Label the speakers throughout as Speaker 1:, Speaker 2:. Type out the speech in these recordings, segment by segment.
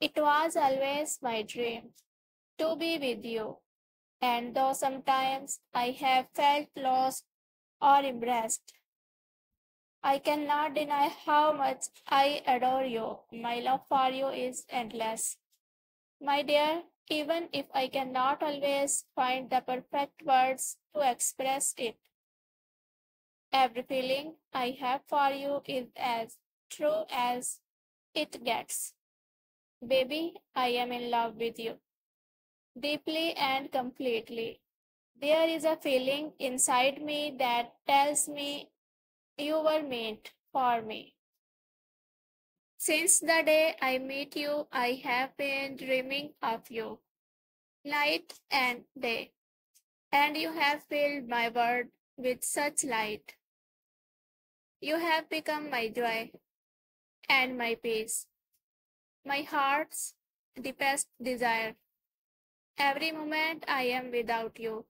Speaker 1: It was always my dream to be with you, and though sometimes I have felt lost or embarrassed, I cannot deny how much I adore you. My love for you is endless. My dear, even if I cannot always find the perfect words to express it, every feeling I have for you is as true as it gets. Baby, I am in love with you, deeply and completely. There is a feeling inside me that tells me you were meant for me. Since the day I met you, I have been dreaming of you, night and day, and you have filled my world with such light. You have become my joy and my peace, my heart's deepest desire. Every moment I am without you,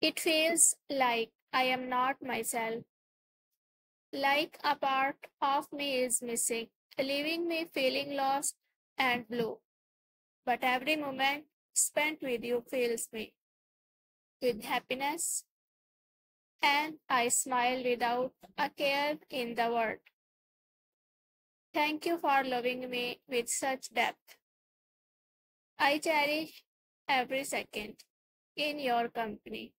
Speaker 1: it feels like I am not myself, like a part of me is missing, leaving me feeling lost and blue. But every moment spent with you fills me with happiness, and I smile without a care in the world. Thank you for loving me with such depth. I cherish every second in your company.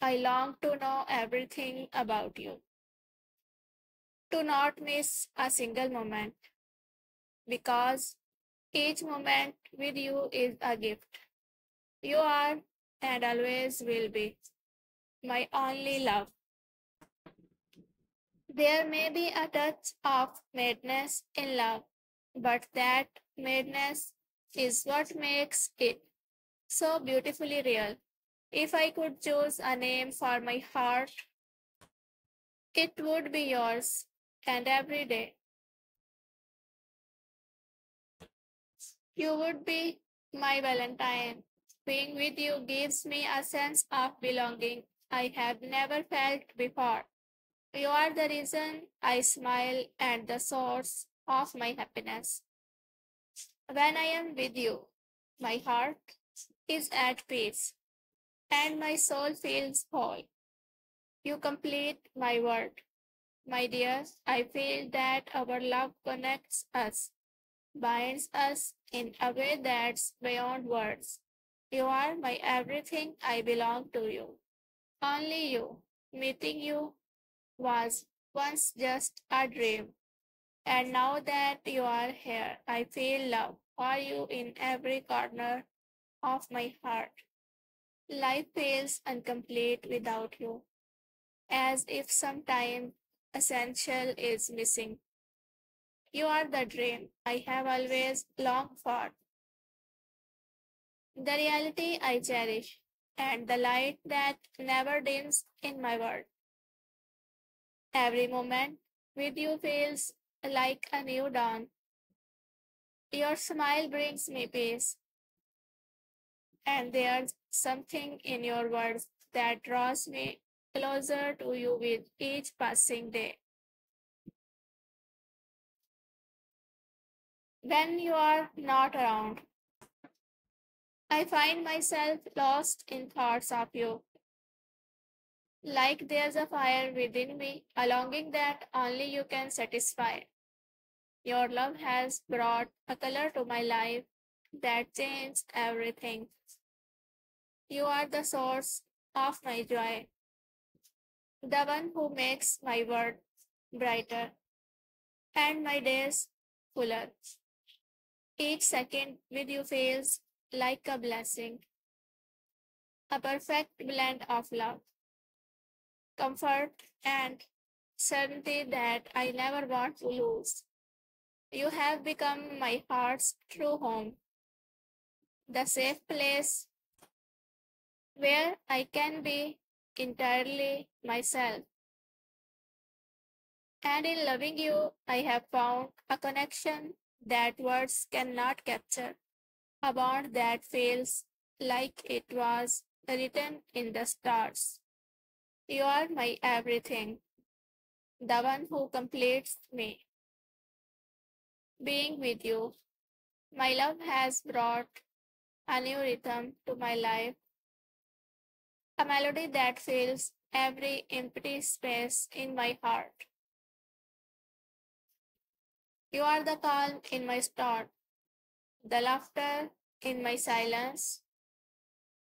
Speaker 1: I long to know everything about you, to not miss a single moment, because each moment with you is a gift. You are and always will be my only love. There may be a touch of madness in love, but that madness is what makes it so beautifully real. If I could choose a name for my heart, it would be yours, and every day you would be my Valentine. Being with you gives me a sense of belonging I have never felt before. You are the reason I smile and the source of my happiness. When I am with you, my heart is at peace and my soul feels whole. You complete my world. My dear, I feel that our love connects us, binds us in a way that's beyond words. You are my everything, I belong to you. Only you. Meeting you was once just a dream. And now that you are here, I feel love for you in every corner of my heart. Life feels incomplete without you, as if sometime essential is missing. You are the dream I have always longed for, the reality I cherish, and the light that never dims in my world. Every moment with you feels like a new dawn. Your smile brings me peace, and there's something in your words that draws me closer to you with each passing day. When you are not around, I find myself lost in thoughts of you. Like there's a fire within me, a longing that only you can satisfy. Your love has brought a color to my life that changed everything. You are the source of my joy, the one who makes my world brighter and my days fuller. Each second with you feels like a blessing, a perfect blend of love, comfort, and certainty that I never want to lose. You have become my heart's true home, the safe place where I can be entirely myself. And in loving you, I have found a connection that words cannot capture, a bond that feels like it was written in the stars. You are my everything, the one who completes me. Being with you. My love has brought a new rhythm to my life, a melody that fills every empty space in my heart. You are the calm in my storm, the laughter in my silence,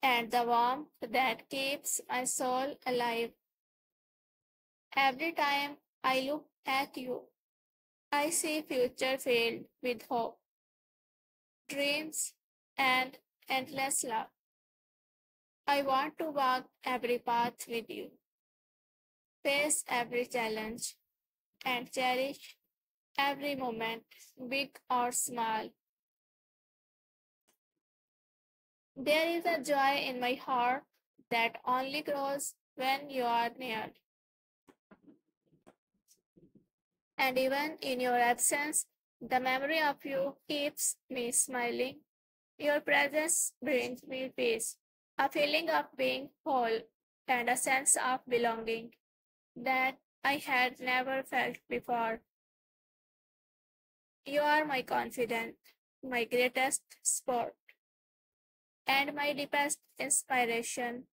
Speaker 1: and the warmth that keeps my soul alive. Every time I look at you, I see future filled with hope, dreams, and endless love. I want to walk every path with you, face every challenge, and cherish every moment, big or small. There is a joy in my heart that only grows when you are near. And even in your absence, the memory of you keeps me smiling. Your presence brings me peace, a feeling of being whole, and a sense of belonging that I had never felt before. You are my confidant, my greatest sport, and my deepest inspiration.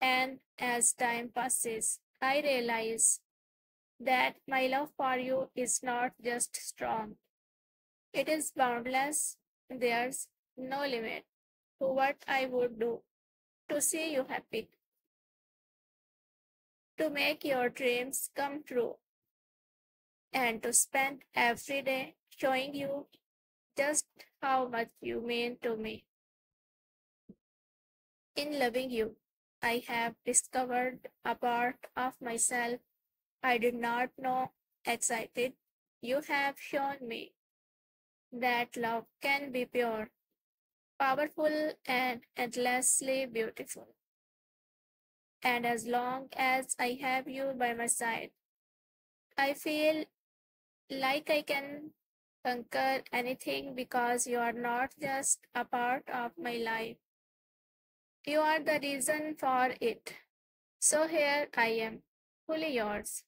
Speaker 1: And as time passes, I realize that my love for you is not just strong, it is boundless. There's no limit to what I would do to see you happy, to make your dreams come true, and to spend every day showing you just how much you mean to me. In loving you, I have discovered a part of myself I did not know excited. You have shown me that love can be pure, powerful, and endlessly beautiful. And as long as I have you by my side, I feel like I can conquer anything because you are not just a part of my life. You are the reason for it. So here I am, fully yours,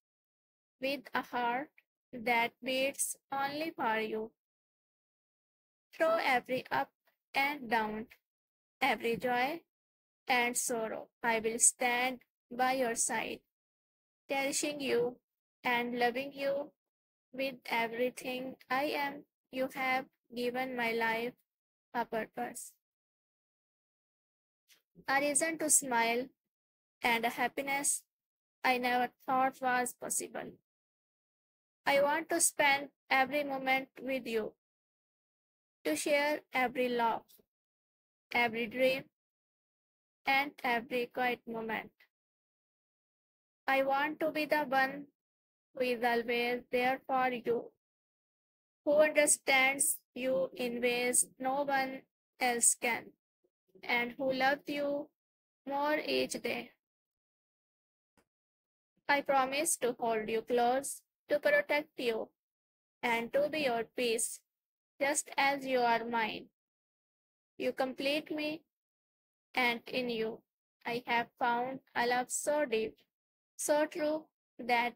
Speaker 1: with a heart that beats only for you. Through every up and down, every joy and sorrow, I will stand by your side, cherishing you and loving you with everything I am. You have given my life a purpose, a reason to smile, and a happiness I never thought was possible. I want to spend every moment with you, to share every laugh, every dream, and every quiet moment. I want to be the one who is always there for you, who understands you in ways no one else can, and who loved you more each day. I promise to hold you close, to protect you, and to be your peace, just as you are mine. You complete me, and in you I have found a love so deep, so true, that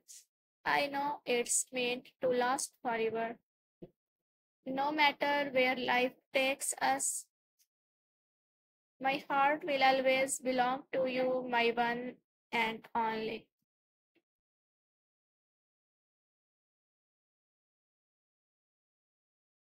Speaker 1: I know it's meant to last forever. No matter where life takes us, my heart will always belong to you, my one and only.